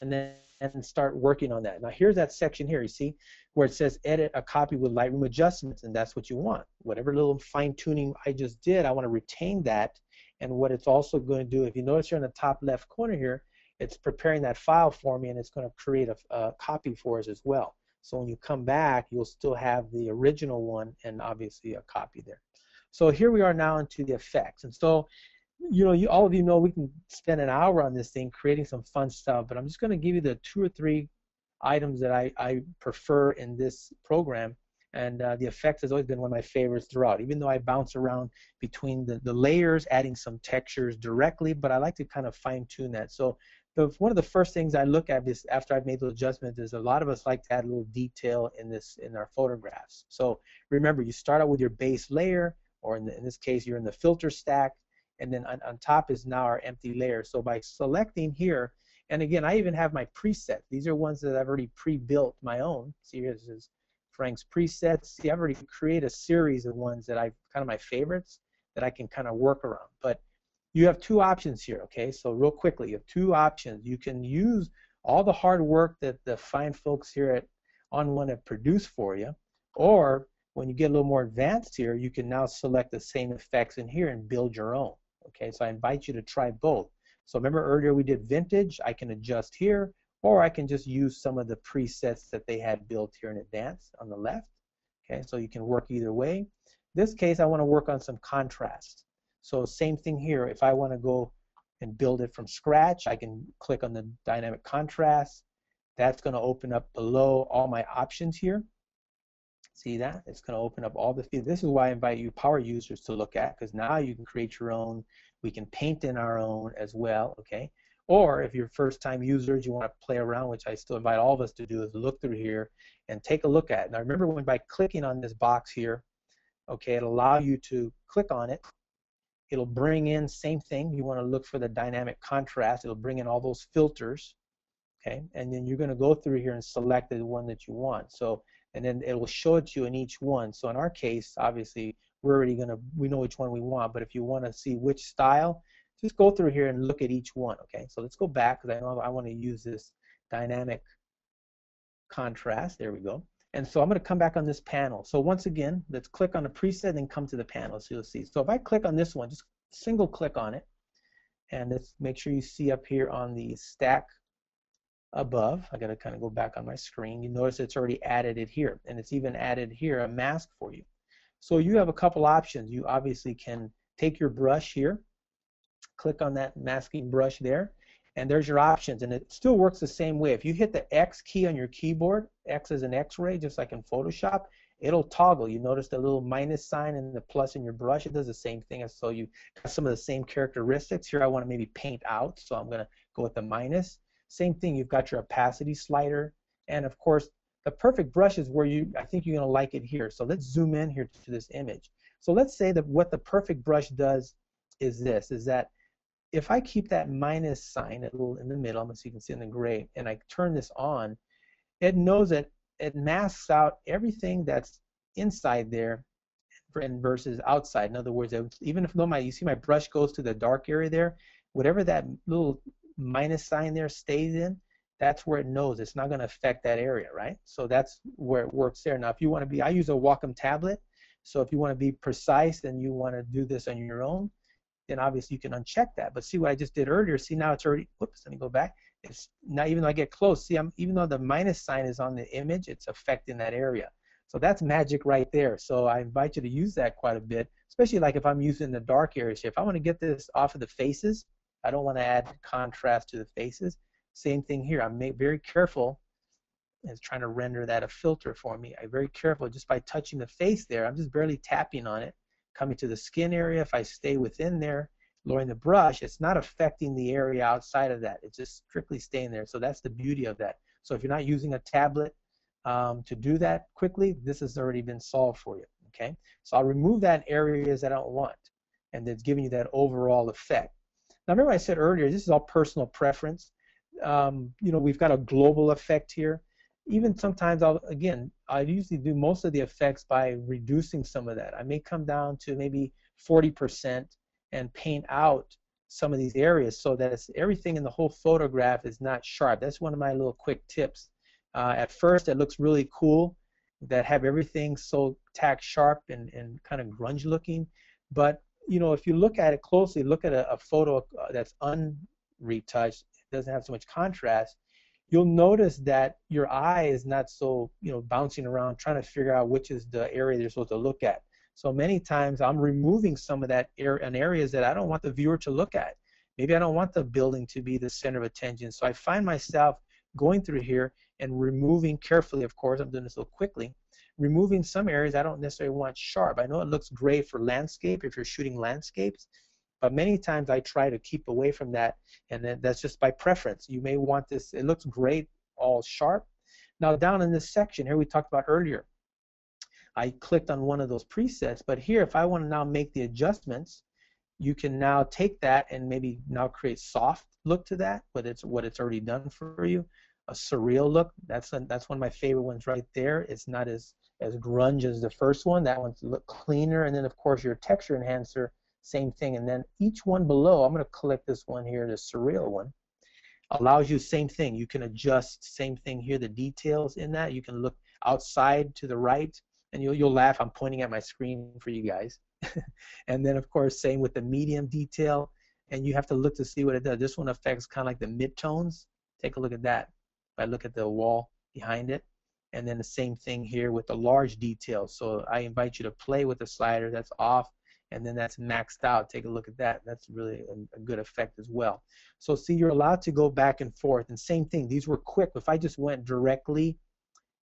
and then and start working on that. Now here's that section here. You see where it says Edit a copy with Lightroom adjustments, and that's what you want. Whatever little fine tuning I just did, I want to retain that. And what it's also going to do, if you notice here in the top left corner here, it's preparing that file for me and it's going to create a, a, copy for us as well. So when you come back, you'll still have the original one and obviously a copy there. So here we are now into the effects. And so you know, you all of you know we can spend an hour on this thing creating some fun stuff, but I'm just going to give you the two or three items that I, I prefer in this program. And uh, the effects has always been one of my favorites throughout, even though I bounce around between the, the layers, adding some textures directly, but I like to kind of fine tune that. So the, one of the first things I look at is after I've made those adjustments is a lot of us like to add a little detail in this in our photographs. So remember, you start out with your base layer, or in, the, in this case, you're in the filter stack, and then on, on top is now our empty layer. So by selecting here, and again, I even have my presets. These are ones that I've already pre-built my own. See, here this is Frank's presets. See, I've already created a series of ones that I've kind of my favorites that I can kind of work around. But you have two options here, okay? So real quickly, you have two options. You can use all the hard work that the fine folks here at onOne have produced for you, or when you get a little more advanced here, you can now select the same effects in here and build your own. Okay, so I invite you to try both. So remember earlier we did vintage, I can adjust here, or I can just use some of the presets that they had built here in advance on the left. Okay, so you can work either way. this case, I want to work on some contrast. So same thing here, if I want to go and build it from scratch, I can click on the dynamic contrast. That's going to open up below all my options here. See that? It's going to open up all the fields. This is why I invite you power users to look at because now you can create your own. We can paint in our own as well, okay? Or if you're first time users, you want to play around, which I still invite all of us to do, is look through here and take a look at it. Now remember when by clicking on this box here, okay, it'll allow you to click on it. It'll bring in, same thing, you want to look for the dynamic contrast. It'll bring in all those filters, okay? And then you're going to go through here and select the one that you want. So and then it will show it to you in each one. So in our case, obviously, we're already going to, we know which one we want, but if you want to see which style, just go through here and look at each one, okay? So let's go back because I know I want to use this dynamic contrast. There we go. And so I'm going to come back on this panel. So once again, let's click on the preset and come to the panel so you'll see. So if I click on this one, just single click on it, and let's make sure you see up here on the stack above. I got to kind of go back on my screen. You notice it's already added it here, and it's even added here a mask for you. So you have a couple options. You obviously can take your brush here, click on that masking brush there, and there's your options. And it still works the same way. If you hit the X key on your keyboard, X is an X-ray, just like in Photoshop, it'll toggle. You notice the little minus sign and the plus in your brush. It does the same thing. So you got some of the same characteristics. Here I want to maybe paint out, so I'm going to go with the minus. Same thing, you've got your opacity slider, and of course, the perfect brush is where you, I think you're to like it here. So let's zoom in here to this image. So let's say that what the perfect brush does is this, is that if I keep that minus sign a little in the middle, so you can see in the gray, and I turn this on, it knows that it masks out everything that's inside there versus outside. In other words, even if my you see my brush goes to the dark area there, whatever that little minus sign there stays in, that's where it knows it's not going to affect that area, right? So that's where it works there. Now, if you want to be, I use a Wacom tablet, so if you want to be precise and you want to do this on your own, then obviously you can uncheck that. But see what I just did earlier, see now it's already, whoops, let me go back. It's now even though I get close, see I'm, even though the minus sign is on the image, it's affecting that area. So that's magic right there. So I invite you to use that quite a bit, especially like if I'm using the dark areas. If I want to get this off of the faces, I don't want to add contrast to the faces. Same thing here. I'm very careful as trying to render that a filter for me. I'm very careful just by touching the face there. I'm just barely tapping on it. Coming to the skin area, if I stay within there, lowering the brush, it's not affecting the area outside of that. It's just strictly staying there. So that's the beauty of that. So if you're not using a tablet um, to do that quickly, this has already been solved for you. Okay. So I'll remove that in areas that I don't want, and it's giving you that overall effect. Now, remember I said earlier, this is all personal preference. Um, you know, we've got a global effect here. Even sometimes, I'll again, I usually do most of the effects by reducing some of that. I may come down to maybe 40% and paint out some of these areas so that everything in the whole photograph is not sharp. That's one of my little quick tips. Uh, at first, it looks really cool that have everything so tack sharp and, and kind of grunge looking, but you know, if you look at it closely, look at a, a photo uh, that's unretouched, it doesn't have so much contrast, you'll notice that your eye is not so, you know, bouncing around trying to figure out which is the area you're supposed to look at. So many times I'm removing some of that air in areas that I don't want the viewer to look at. Maybe I don't want the building to be the center of attention. So I find myself going through here and removing carefully, of course, I'm doing this a little quickly, removing some areas I don't necessarily want sharp. I know it looks great for landscape if you're shooting landscapes, but many times I try to keep away from that, and that's just by preference. You may want this, it looks great all sharp. Now down in this section here we talked about earlier, I clicked on one of those presets, but here if I want to now make the adjustments, you can now take that and maybe now create soft look to that, but it's what it's already done for you. A surreal look, that's a, that's one of my favorite ones right there. It's not as as grunge as the first one. That one's look cleaner, and then of course your texture enhancer, same thing. And then each one below, I'm going to click this one here, the surreal one, allows you same thing. You can adjust same thing here, the details in that. You can look outside to the right, and you'll you'll laugh. I'm pointing at my screen for you guys. (laughs) and then of course same with the medium detail and you have to look to see what it does. This one affects kind of like the midtones. Take a look at that. If I look at the wall behind it, and then the same thing here with the large details. So I invite you to play with the slider that's off, and then that's maxed out. Take a look at that. That's really a, a good effect as well. So see, you're allowed to go back and forth. And same thing, these were quick. If I just went directly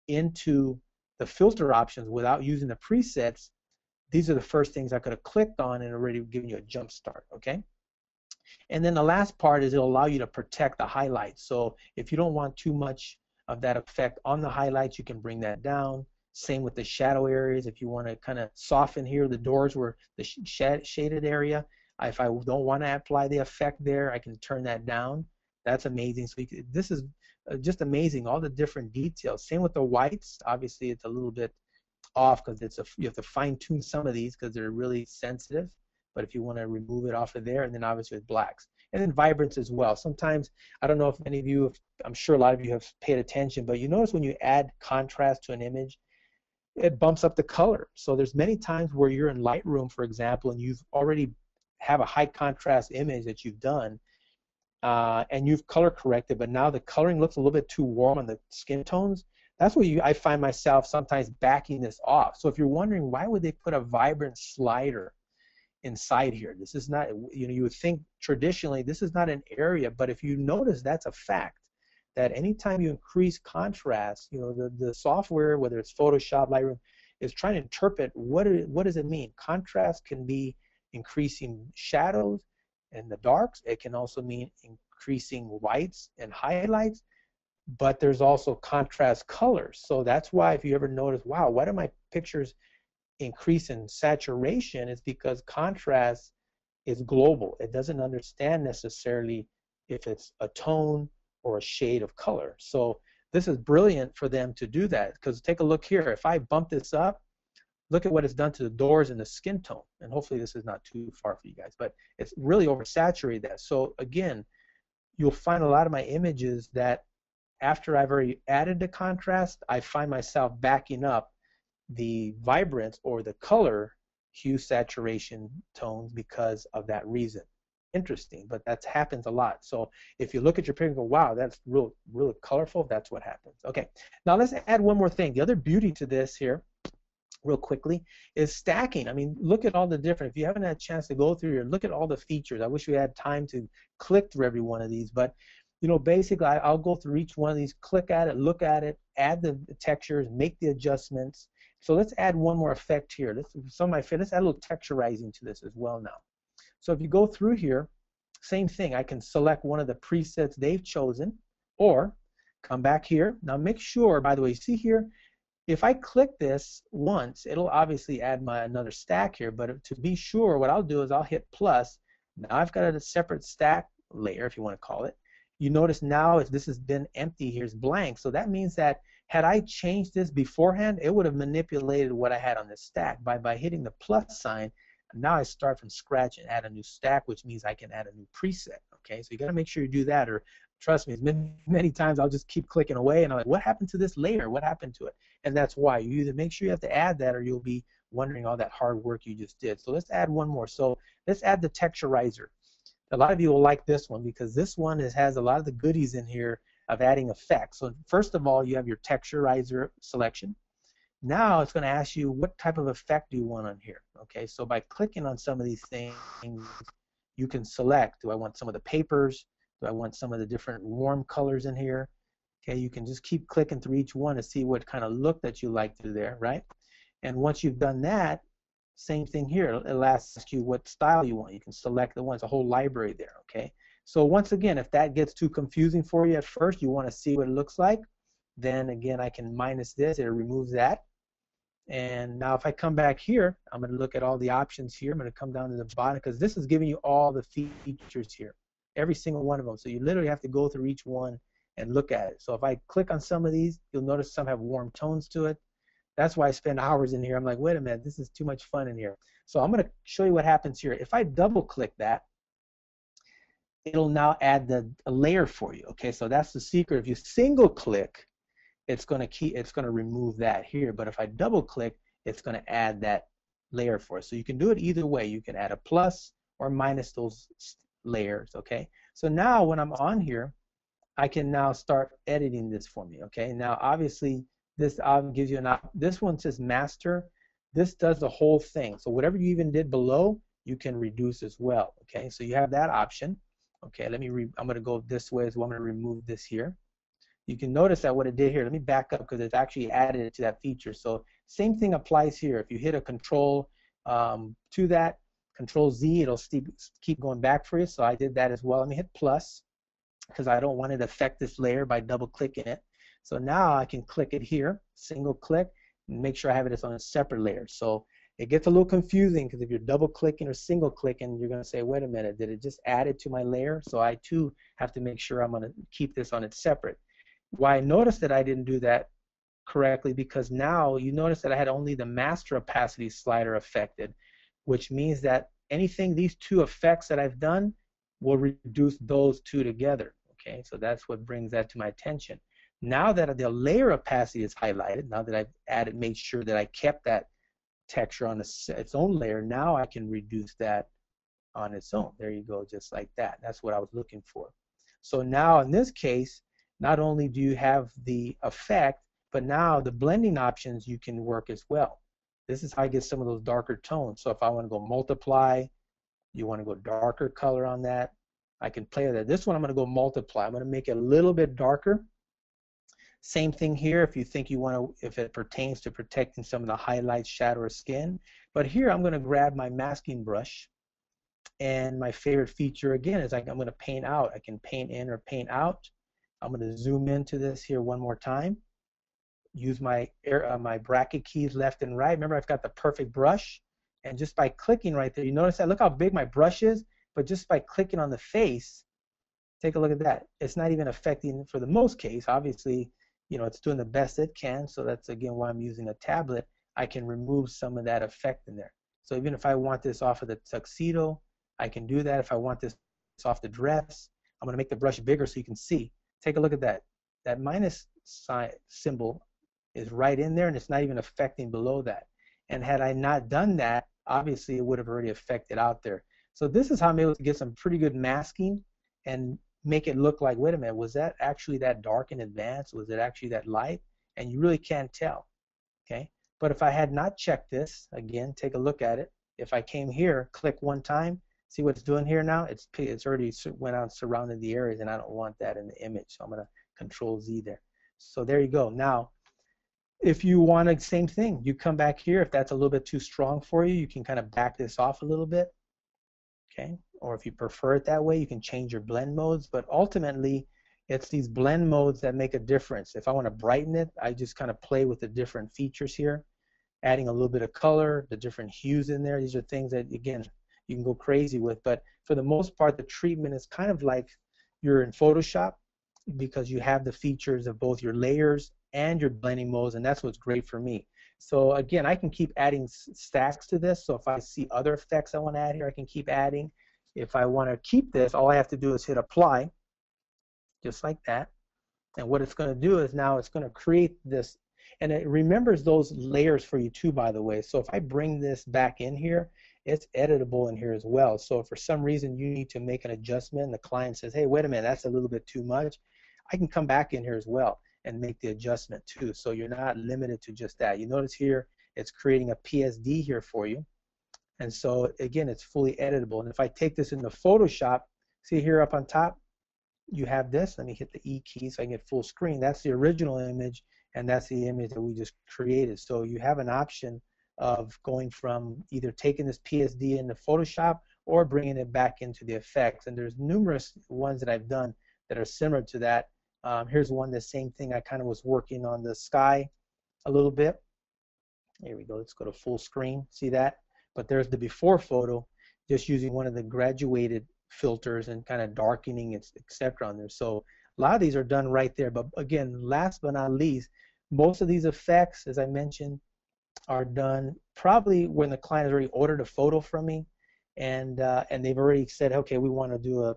into the filter options without using the presets, these are the first things I could have clicked on and already given you a jump start, okay? And then the last part is it'll allow you to protect the highlights. So if you don't want too much of that effect on the highlights, you can bring that down. Same with the shadow areas. If you want to kind of soften here, the doors were the sh shaded area. If I don't want to apply the effect there, I can turn that down. That's amazing. So can, this is uh, just amazing, all the different details. Same with the whites. Obviously, it's a little bit off because it's a you have to fine tune some of these because they're really sensitive. But if you want to remove it off of there, and then obviously with blacks, and then vibrance as well. Sometimes I don't know if any of you, have, I'm sure a lot of you have paid attention, but you notice when you add contrast to an image, it bumps up the color. So there's many times where you're in Lightroom, for example, and you've already have a high contrast image that you've done, uh, and you've color corrected, but now the coloring looks a little bit too warm on the skin tones that's where you, I find myself sometimes backing this off. So if you're wondering why would they put a vibrant slider inside here, this is not, you know, you would think traditionally this is not an area, but if you notice that's a fact that anytime you increase contrast, you know, the, the software, whether it's Photoshop, Lightroom, is trying to interpret what, it, what does it mean. Contrast can be increasing shadows and the darks. It can also mean increasing whites and highlights but there's also contrast colors. So that's why if you ever notice, wow, why do my pictures increase in saturation? It's because contrast is global. It doesn't understand necessarily if it's a tone or a shade of color. So this is brilliant for them to do that because take a look here. If I bump this up, look at what it's done to the doors and the skin tone. And hopefully this is not too far for you guys, but it's really oversaturated that. So again, you'll find a lot of my images that after I've already added the contrast, I find myself backing up the vibrance or the color hue saturation tones because of that reason. Interesting, but that happens a lot. So if you look at your picture and go, wow, that's real, really colorful, that's what happens. Okay, now let's add one more thing. The other beauty to this here, real quickly, is stacking. I mean, look at all the different, if you haven't had a chance to go through here, look at all the features. I wish we had time to click through every one of these, but you know, basically I, will go through each one of these, click at it, look at it, add the, the textures, make the adjustments. So let's add one more effect here. Let's, some of my, let's add a little texturizing to this as well now. So if you go through here, same thing. I can select one of the presets they've chosen, or come back here. Now make sure, by the way, see here, if I click this once, it'll obviously add my another stack here, but to be sure, what I'll do is I'll hit plus. Now I've got a separate stack layer, if you want to call it you notice now if this has been empty here's blank so that means that had I changed this beforehand it would have manipulated what I had on the stack by by hitting the plus sign now I start from scratch and add a new stack which means I can add a new preset okay? So you got to make sure you do that or trust me many, (laughs) many times I'll just keep clicking away and I'm like what happened to this layer? What happened to it? And that's why. You either make sure you have to add that or you'll be wondering all that hard work you just did. So let's add one more. So let's add the texturizer. A lot of you will like this one because this one is, has a lot of the goodies in here of adding effects. So first of all, you have your texturizer selection. Now it's going to ask you what type of effect do you want on here. Okay, so by clicking on some of these things, you can select, do I want some of the papers? Do I want some of the different warm colors in here? Okay, you can just keep clicking through each one to see what kind of look that you like through there, right? And once you've done that, same thing here. It'll ask you what style you want. You can select the ones, a whole library there, okay? So once again, if that gets too confusing for you at first, you want to see what it looks like, then again, I can minus this. It removes that. And now if I come back here, I'm going to look at all the options here. I'm going to come down to the bottom because this is giving you all the features here, every single one of them. So you literally have to go through each one and look at it. So if I click on some of these, you'll notice some have warm tones to it. That's why I spend hours in here. I'm like, wait a minute, this is too much fun in here. So I'm going to show you what happens here. If I double click that, it'll now add the a layer for you. Okay, so that's the secret. If you single click, it's going to keep it's going to remove that here. But if I double click, it's going to add that layer for us. So you can do it either way. You can add a plus or minus those layers. Okay. So now when I'm on here, I can now start editing this for me. Okay. Now obviously this um, gives you an this one says master. This does the whole thing. So whatever you even did below, you can reduce as well. Okay. So you have that option. Okay. Let me. I'm going to go this way as well. I'm to remove this here you can notice that what it did here, let me back up because it's actually added it to that feature. So same thing applies here. If you hit a control um, to that, control Z, it'll keep going back for you. So I did that as well. Let me hit plus because I don't want it to affect this layer by double clicking it. So now I can click it here, single click, and make sure I have it as on a separate layer. So it gets a little confusing because if you're double clicking or single clicking, you're going to say, wait a minute, did it just add it to my layer? So I too have to make sure I'm going to keep this on it separate. Why I noticed that I didn't do that correctly because now you notice that I had only the master opacity slider affected, which means that anything, these two effects that I've done will reduce those two together. Okay, so that's what brings that to my attention. Now that the layer opacity is highlighted, now that I've added, made sure that I kept that texture on its own layer, now I can reduce that on its own. There you go, just like that. That's what I was looking for. So now in this case, not only do you have the effect, but now the blending options you can work as well. This is how I get some of those darker tones. So if I want to go multiply, you want to go darker color on that, I can play with that. This one I'm going to go multiply. I'm going to make it a little bit darker. Same thing here if you think you want to, if it pertains to protecting some of the highlights, shadow, or skin. But here I'm going to grab my masking brush. And my favorite feature again is like I'm going to paint out. I can paint in or paint out. I'm going to zoom into this here one more time. Use my air, uh, my bracket keys left and right. Remember, I've got the perfect brush. And just by clicking right there, you notice that, look how big my brush is, but just by clicking on the face, take a look at that. It's not even affecting, for the most case, obviously, you know, it's doing the best it can, so that's again why I'm using a tablet. I can remove some of that effect in there. So even if I want this off of the tuxedo, I can do that. If I want this off the dress, I'm going to make the brush bigger so you can see take a look at that. That minus sign symbol is right in there and it's not even affecting below that. And had I not done that, obviously it would have already affected out there. So this is how I'm able to get some pretty good masking and make it look like, wait a minute, was that actually that dark in advance? Was it actually that light? And you really can't tell. Okay. But if I had not checked this, again, take a look at it. If I came here, click one time, See what it's doing here now? It's it's already went out surrounding the areas, and I don't want that in the image. So I'm gonna Control Z there. So there you go. Now, if you want the same thing, you come back here. If that's a little bit too strong for you, you can kind of back this off a little bit. Okay. Or if you prefer it that way, you can change your blend modes. But ultimately, it's these blend modes that make a difference. If I want to brighten it, I just kind of play with the different features here, adding a little bit of color, the different hues in there. These are things that, again, you can go crazy with. But for the most part, the treatment is kind of like you're in Photoshop because you have the features of both your layers and your blending modes, and that's what's great for me. So again, I can keep adding stacks to this. So if I see other effects I want to add here, I can keep adding. If I want to keep this, all I have to do is hit apply, just like that. And what it's going to do is now it's going to create this, and it remembers those layers for you too, by the way. So if I bring this back in here, it's editable in here as well. So for some reason you need to make an adjustment and the client says, hey, wait a minute, that's a little bit too much, I can come back in here as well. and make the adjustment too. So you're not limited to just that. You notice here it's creating a PSD here for you. And so again, it's fully editable. And if I take this into Photoshop, see here up on top, you have this. Let me hit the E key so I can get full screen. That's the original image, and that's the image that we just created. So you have an option of going from either taking this PSD into Photoshop or bringing it back into the effects. And there's numerous ones that I've done that are similar to that. Um, here's one, the same thing. I kind of was working on the sky a little bit. Here we go. Let's go to full screen. See that? But there's the before photo, just using one of the graduated filters and kind of darkening, etc. on there. So a lot of these are done right there. But again, last but not least, most of these effects, as I mentioned, are done probably when the client has already ordered a photo from me, and uh, and they've already said, okay, we want to do a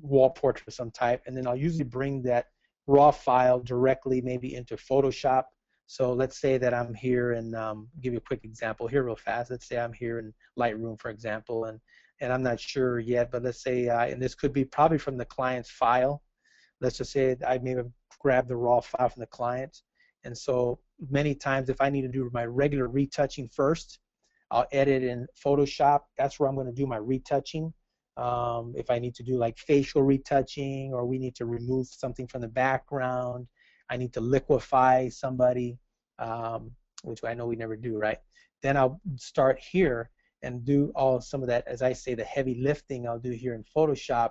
wall portrait of some type, and then I'll usually bring that raw file directly maybe into Photoshop. So let's say that I'm here and um, give you a quick example here real fast. Let's say I'm here in Lightroom, for example, and and I'm not sure yet, but let's say, uh, and this could be probably from the client's file. Let's just say I maybe grabbed the raw file from the client, and so many times if I need to do my regular retouching first, I'll edit in Photoshop. That's where I'm going to do my retouching. Um, if I need to do like facial retouching or we need to remove something from the background, I need to liquefy somebody, um, which I know we never do, right? Then I'll start here and do all some of that, as I say, the heavy lifting I'll do here in Photoshop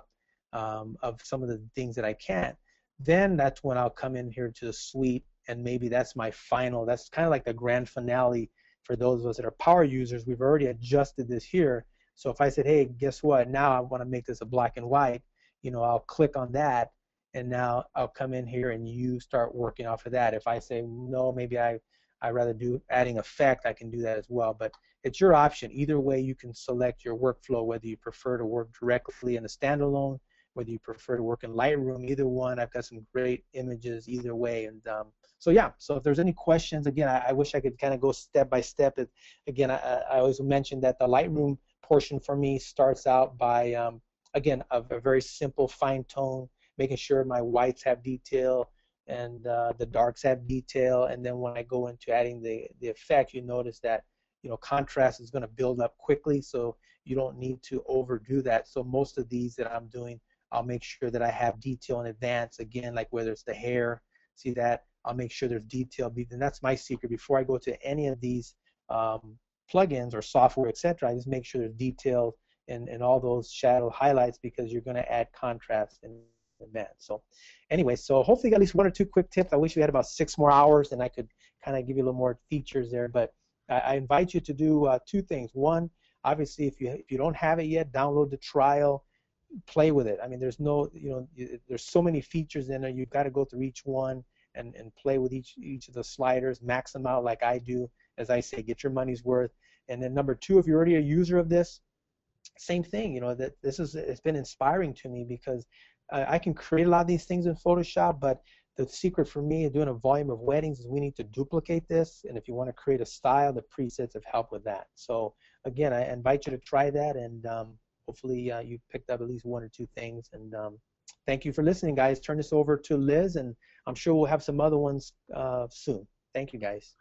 um, of some of the things that I can't. Then that's when I'll come in here to the suite and maybe that's my final, that's kind of like the grand finale for those of us that are power users. We've already adjusted this here. So if I said, hey, guess what, now I want to make this a black and white, you know, I'll click on that and now I'll come in here and you start working off of that. If I say, no, maybe I, I rather do adding effect, I can do that as well. But it's your option. Either way, you can select your workflow, whether you prefer to work directly in a standalone, whether you prefer to work in Lightroom, either one. I've got some great images either way. And um, so, yeah, so if there's any questions, again, I, I wish I could kind of go step by step. It, again, I, I, always mention that the Lightroom portion for me starts out by, um, again, a, a, very simple fine tone, making sure my whites have detail and uh, the darks have detail. And then when I go into adding the, the effect, you notice that you know contrast is going to build up quickly so you don't need to overdo that so most of these that I'm doing I'll make sure that I have detail in advance again like whether it's the hair see that I'll make sure there's detail and that's my secret. Before I go to any of these um, plugins or software etc I just make sure there's detail in, in all those shadow highlights because you're going to add contrast in advance. So anyway so hopefully at least one or two quick tips. I wish we had about six more hours and I could kind of give you a little more features there but I invite you to do uh, two things. One, obviously, if you if you don't have it yet, download the trial, play with it. I mean, there's no, you know, there's so many features in there. You've got to go through each one and, and play with each each of the sliders, max them out like I do. As I say, get your money's worth. And then number two, if you're already a user of this, same thing. You know that this is it's been inspiring to me because I, I can create a lot of these things in Photoshop, but the secret for me doing a volume of weddings is we need to duplicate this and if you want to create a style the presets have helped with that so again I invite you to try that and um, hopefully uh, you picked up at least one or two things. And um, thank you for listening guys. Turn this over to Liz and I'm sure we'll have some other ones uh, soon. Thank you guys